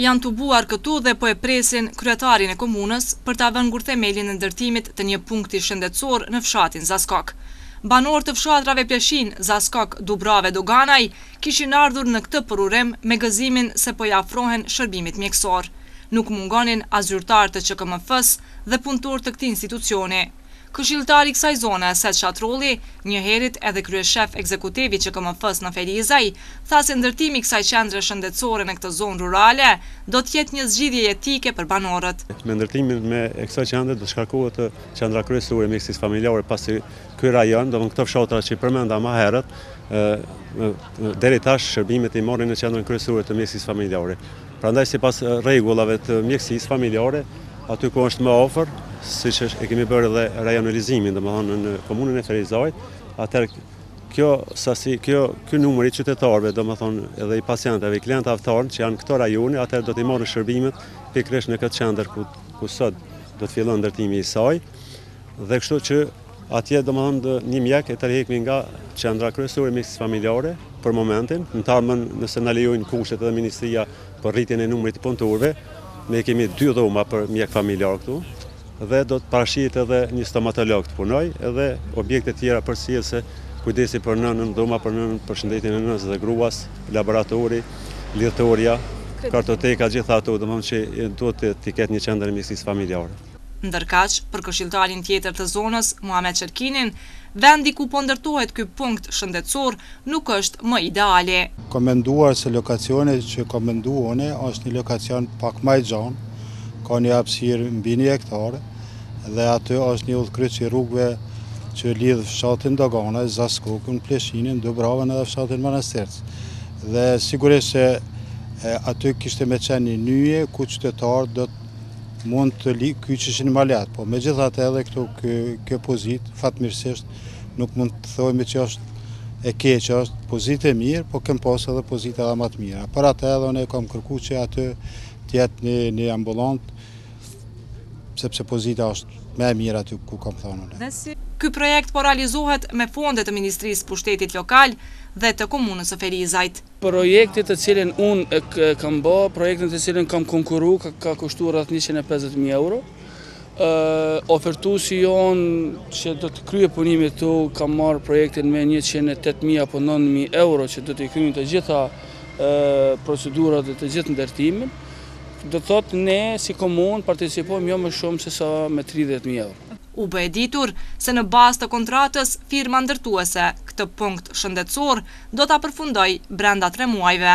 Janë tubuar këtu dhe po e presin kryetarin e komunës për ta vënë gurthemelin e ndërtimit të një punkti shëndetësor në fshatin Zaskok. Banorë të fshatrave Pleshinë, Zaskok, Dubrave, Doganaj kishin ardhur në këtë përurim me gëzimin se po i afrohen shërbimit mjekësor. Nuk mungonin as zyrtarë të QKMF-së dhe punëtorë të këtij institucioni. Këshilltari i kësaj zone, Set Shatrolli, njëherit edhe kryeshef ekzekutiv i QKMF-së në Ferizaj, tha se ndërtimi i kësaj qendre shëndetësore në këtë zonë rurale do të jetë një zgjidhje jetike për banorët. Me ndërtimin me e kësaj qendre do të shkarkohet qendra kryesore e mjekësisë familjare pasi ky rajon, domethënë këto fshatra që i përmenda ma herët, deri tash shërbimet i morrin në qendrën kryesore të mjekësisë familjare. Prandaj sipas rregullave të mjekësisë familjare, aty ku është më afër, siç e kemi bërë edhe rajonalizimin, domethënë në komunën e Ferizajt, atëherë kjo sasi kjo ky numër i qytetarëve, domethënë edhe i pacientëve, klientë avtarë që janë këto rajone, atëherë do t'i marrin shërbimet pikërisht në këtë qendër ku ku sot do të fillon ndërtimi i saj. Dhe kështu që atje domethënë një mjek e tërhekmi nga qendra kryesore e mjekësisë familjare për momentin, në të ardhmen nëse na lejojnë kushtet edhe ministria për rritjen e numrit të punëtorëve, ne kemi dy dhoma për mjek familjar këtu, dhe do të parashihet edhe një stomatolog të punojë edhe objekte tjera për si është kujdesi për nënën, dhoma për nënën, për shëndetin e nënës dhe gruas, laboratori, lidhëtoria, kartoteka, gjitha ato, domethënë që do të ketë një qendër e mjekësisë familjare. Ndërkaq, për këshilltarin tjetër të zonës, Muhamet Çerkinin, vendi ku po ndërtohet ky punkt shëndetësor nuk është më ideale. Kam menduar se lokacioni që kam menduar unë është një lokacion pak më i gjanë, ka një hapësirë mbi një hektar dhe aty është një udhëkryq i rrugëve që lidh fshatin Doganaj, Zaskokun, Pleshinin, Dubravën edhe fshatin Manastircë. Dhe sigurisht se aty kishte me qenë një nyje ku qytetarët do të mund të kyçeshin më lehtë, po megjithatë edhe këtu kjo pozitë, fatmirësisht, nuk mund të thojme që është e keqe, është pozitë e mirë, po kem pas edhe pozitë edhe ma të mirë. Për atë edhe unë e kom kërku që aty të jetë një, një ambulantë, sepse pozita është ma e mirë aty ku kom thonë unë. Ky projekt po realizohet me fonde të Ministrisë së Pushtetit Lokal dhe të Komunës së Ferizajt. Projektin të cilin unë e kam bë, projektin të cilin kam konkuru, ka kushtu rreth 150.000 euro. Ofertuesi jonë që do t'i kryejë punimet e ka marrë projektin me 108.000 apo 9.000 euro që do t'i kryen të gjitha procedurat dhe të gjithë ndërtimin. Do të thotë ne si komunë participojmë jo më shumë se sa me 30.000 euro. U bë e ditur se në bazë të kontratës firma ndërtuese këtë punkt shëndetësor do ta përfundojë brenda tre muajve.